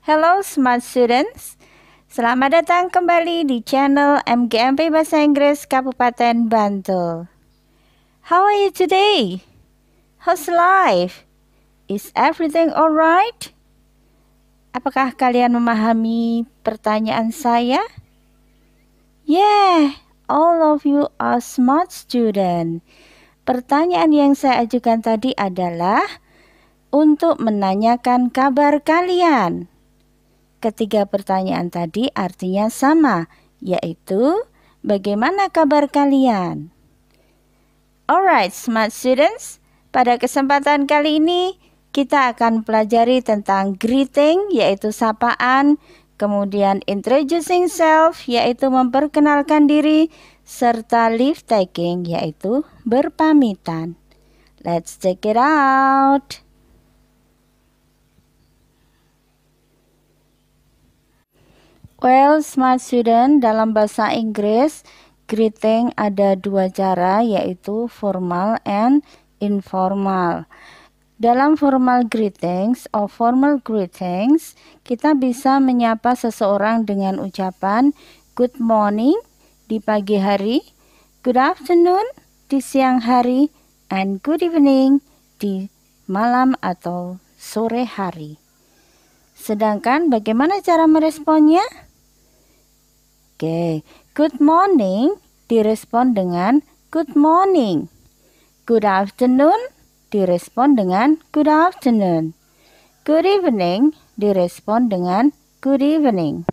Hello smart students. Selamat datang kembali di channel MGMP Bahasa Inggris Kabupaten Bantul. How are you today? How's life? Is everything alright? Apakah kalian memahami pertanyaan saya? Yeah, all of you are smart student. Pertanyaan yang saya ajukan tadi adalah untuk menanyakan kabar kalian. Ketiga pertanyaan tadi artinya sama, yaitu bagaimana kabar kalian? Alright, smart students, pada kesempatan kali ini kita akan pelajari tentang greeting, yaitu sapaan, kemudian introducing self, yaitu memperkenalkan diri, serta leave taking, yaitu berpamitan. Let's check it out. Well, smart student, dalam bahasa Inggris, greeting ada dua cara, yaitu formal and informal. Dalam formal greetings or formal greetings, kita bisa menyapa seseorang dengan ucapan good morning di pagi hari, good afternoon di siang hari, and good evening di malam atau sore hari. Sedangkan bagaimana cara meresponnya? Oke, good morning direspon dengan good morning. Good afternoon direspon dengan good afternoon. Good evening direspon dengan good evening.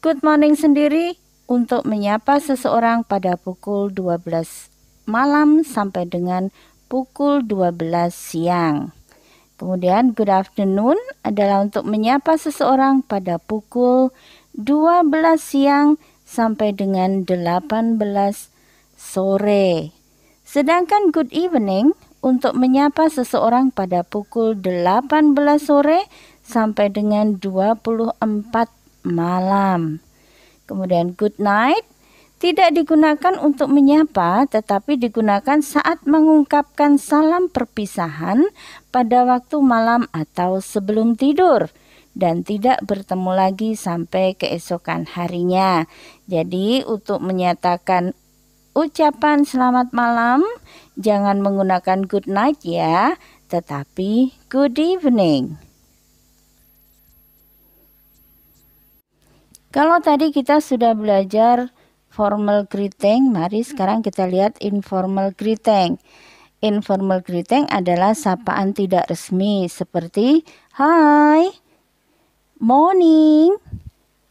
Good morning sendiri untuk menyapa seseorang pada pukul 12 malam sampai dengan pukul 12 siang. Kemudian good afternoon adalah untuk menyapa seseorang pada pukul 12 siang sampai dengan 18 sore. Sedangkan good evening untuk menyapa seseorang pada pukul 18 sore sampai dengan 24 malam. Kemudian good night tidak digunakan untuk menyapa tetapi digunakan saat mengungkapkan salam perpisahan pada waktu malam atau sebelum tidur dan tidak bertemu lagi sampai keesokan harinya. Jadi, untuk menyatakan ucapan selamat malam, jangan menggunakan good night ya, tetapi good evening. Kalau tadi kita sudah belajar formal greeting, mari sekarang kita lihat informal greeting. Informal greeting adalah sapaan tidak resmi seperti Hai, morning,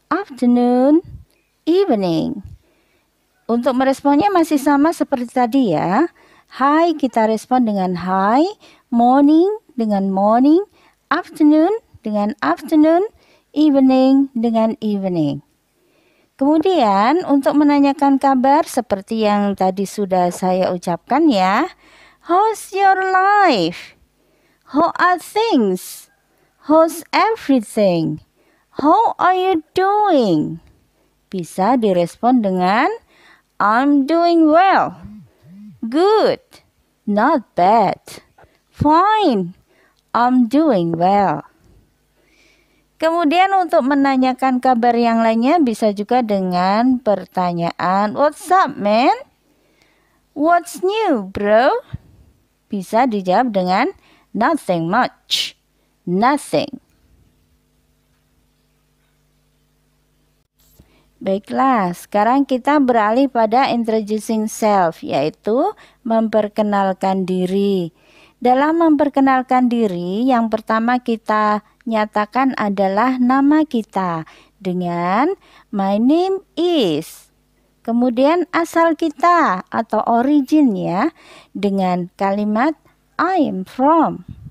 afternoon, evening. Untuk meresponnya masih sama seperti tadi ya. Hi kita respon dengan hi, morning dengan morning, afternoon dengan afternoon, evening dengan evening. Kemudian untuk menanyakan kabar seperti yang tadi sudah saya ucapkan ya. How's your life? How are things? How's everything? How are you doing? Bisa direspon dengan I'm doing well. Good. Not bad. Fine. I'm doing well. Kemudian untuk menanyakan kabar yang lainnya bisa juga dengan pertanyaan What's up man? What's new bro? Bisa dijawab dengan Nothing much nothing. Baiklah, sekarang kita beralih pada introducing self, yaitu memperkenalkan diri. Dalam memperkenalkan diri, yang pertama kita nyatakan adalah nama kita dengan my name is. Kemudian asal kita atau origin ya dengan kalimat I am from.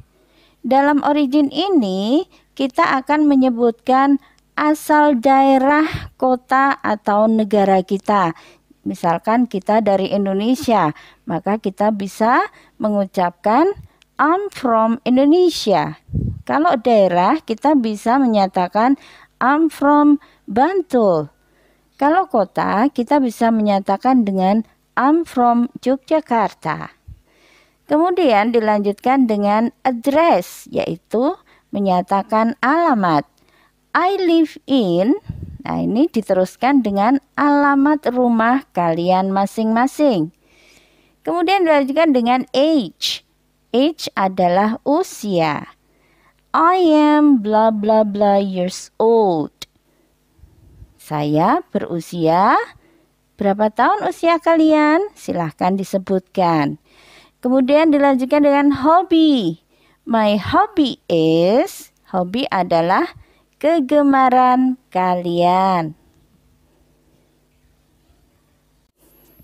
Dalam origin ini, kita akan menyebutkan asal daerah, kota, atau negara kita. Misalkan kita dari Indonesia, maka kita bisa mengucapkan I'm from Indonesia. Kalau daerah, kita bisa menyatakan I'm from Bantul. Kalau kota, kita bisa menyatakan dengan I'm from Yogyakarta. Kemudian dilanjutkan dengan address, yaitu menyatakan alamat. I live in. Nah, ini diteruskan dengan alamat rumah kalian masing-masing. Kemudian dilanjutkan dengan age. Age adalah usia. I am blah blah blah years old. Saya berusia Berapa tahun usia kalian? Silahkan disebutkan. Kemudian dilanjutkan dengan hobi. My hobby is, hobi adalah kegemaran kalian.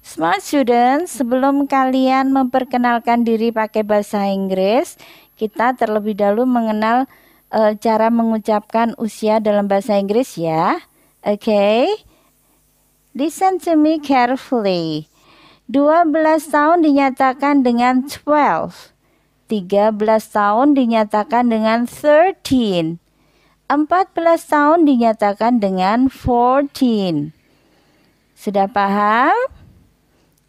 Smart students, sebelum kalian memperkenalkan diri pakai bahasa Inggris, kita terlebih dahulu mengenal uh, cara mengucapkan usia dalam bahasa Inggris ya. Oke. Okay? Listen to me carefully. 12 tahun dinyatakan dengan 12. 13 tahun dinyatakan dengan 13. 14 tahun dinyatakan dengan 14. Sudah paham?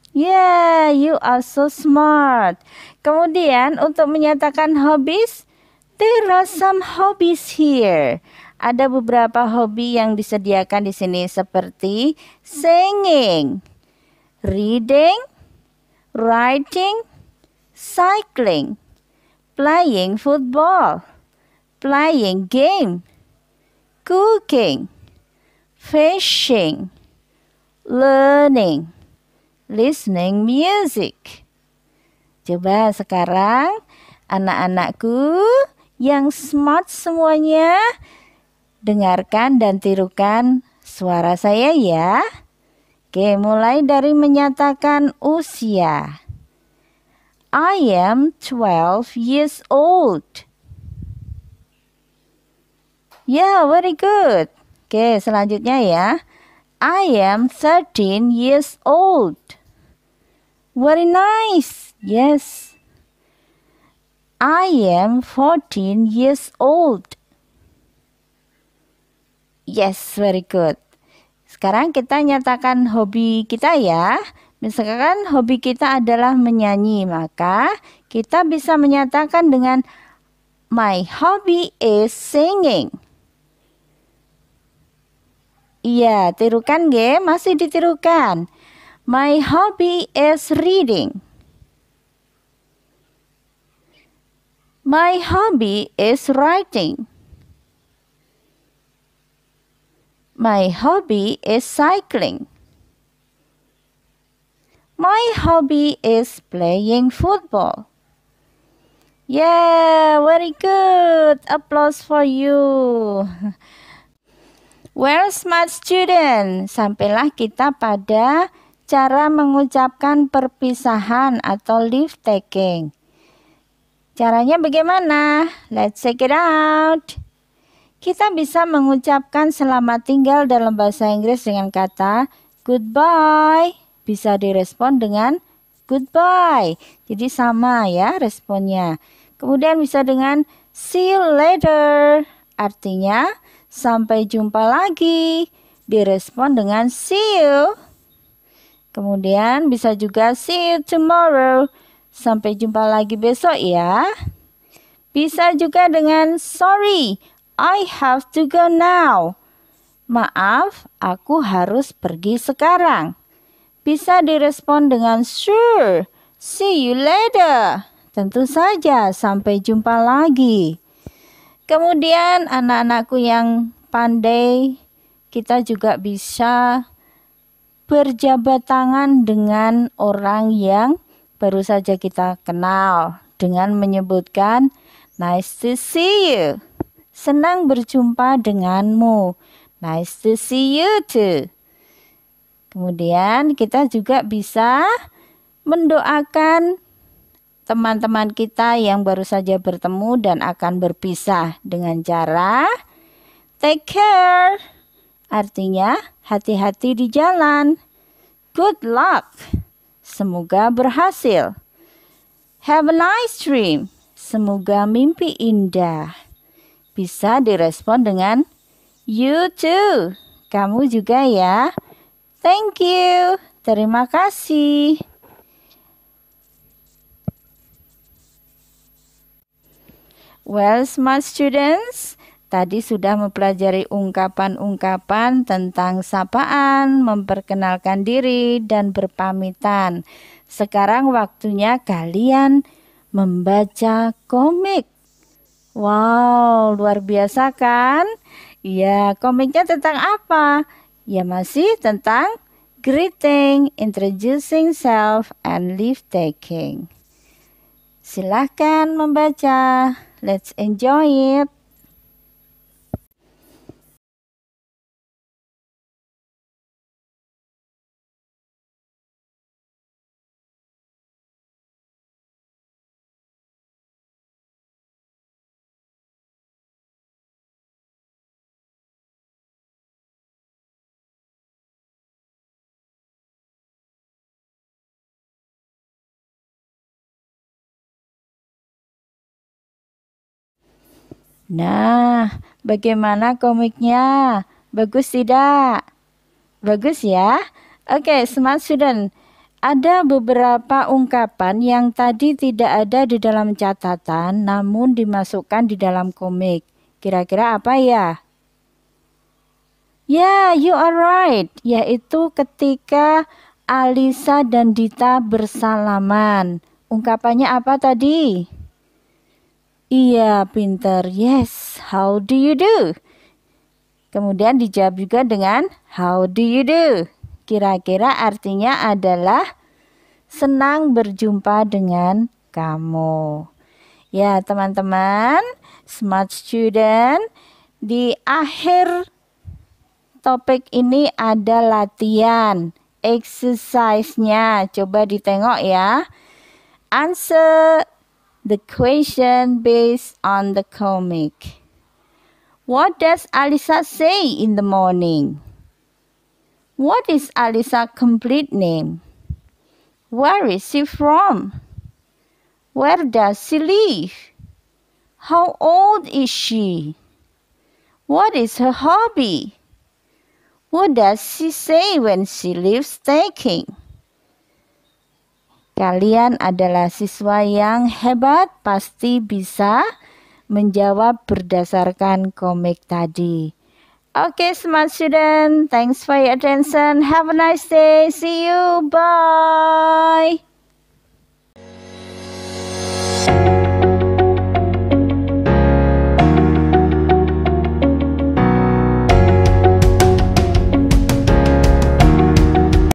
Yeah, you are so smart. Kemudian untuk menyatakan hobbies, there are some hobbies here. Ada beberapa hobi yang disediakan di sini seperti singing, reading, writing, cycling, playing football, playing game, cooking, fishing, learning, listening music. Coba sekarang anak-anakku yang smart semuanya dengarkan dan tirukan suara saya ya. Oke, mulai dari menyatakan usia. I am 12 years old. Yeah, very good. Oke, selanjutnya ya. I am 13 years old. Very nice. Yes. I am 14 years old. Yes, very good. Sekarang kita nyatakan hobi kita ya. Misalkan hobi kita adalah menyanyi, maka kita bisa menyatakan dengan my hobby is singing. Iya, tirukan G, masih ditirukan. My hobby is reading. My hobby is writing. My hobby is cycling. My hobby is playing football. Yeah, very good. Applause for you. Well, smart student, sampailah kita pada cara mengucapkan perpisahan atau leave taking. Caranya bagaimana? Let's check it out. Kita bisa mengucapkan selamat tinggal dalam bahasa Inggris dengan kata goodbye. Bisa direspon dengan goodbye. Jadi sama ya responnya. Kemudian bisa dengan see you later. Artinya sampai jumpa lagi. Direspon dengan see you. Kemudian bisa juga see you tomorrow. Sampai jumpa lagi besok ya. Bisa juga dengan sorry I have to go now. Maaf, aku harus pergi sekarang. Bisa direspon dengan sure. See you later. Tentu saja, sampai jumpa lagi. Kemudian anak-anakku yang pandai, kita juga bisa berjabat tangan dengan orang yang baru saja kita kenal dengan menyebutkan nice to see you. Senang berjumpa denganmu. Nice to see you too. Kemudian kita juga bisa mendoakan teman-teman kita yang baru saja bertemu dan akan berpisah dengan cara take care. Artinya hati-hati di jalan. Good luck. Semoga berhasil. Have a nice dream. Semoga mimpi indah bisa direspon dengan you too. Kamu juga ya. Thank you. Terima kasih. Well, smart students, Tadi sudah mempelajari ungkapan-ungkapan tentang sapaan, memperkenalkan diri, dan berpamitan. Sekarang waktunya kalian membaca komik. Wow, luar biasa kan? Ya, komiknya tentang apa? Ya masih tentang greeting, introducing self, and leave taking. Silahkan membaca. Let's enjoy it. Nah, bagaimana komiknya? Bagus tidak? Bagus ya? Oke, okay, smart student. Ada beberapa ungkapan yang tadi tidak ada di dalam catatan namun dimasukkan di dalam komik. Kira-kira apa ya? Ya, yeah, you are right. Yaitu ketika Alisa dan Dita bersalaman. Ungkapannya apa tadi? Iya, pinter. Yes, how do you do? Kemudian dijawab juga dengan how do you do? Kira-kira artinya adalah senang berjumpa dengan kamu. Ya, teman-teman, smart student, di akhir topik ini ada latihan exercise-nya. Coba ditengok ya. Answer the question based on the comic. What does Alisa say in the morning? What is Alisa's complete name? Where is she from? Where does she live? How old is she? What is her hobby? What does she say when she leaves taking? Kalian adalah siswa yang hebat, pasti bisa menjawab berdasarkan komik tadi. Oke, okay, smart student, thanks for your attention. Have a nice day. See you. Bye.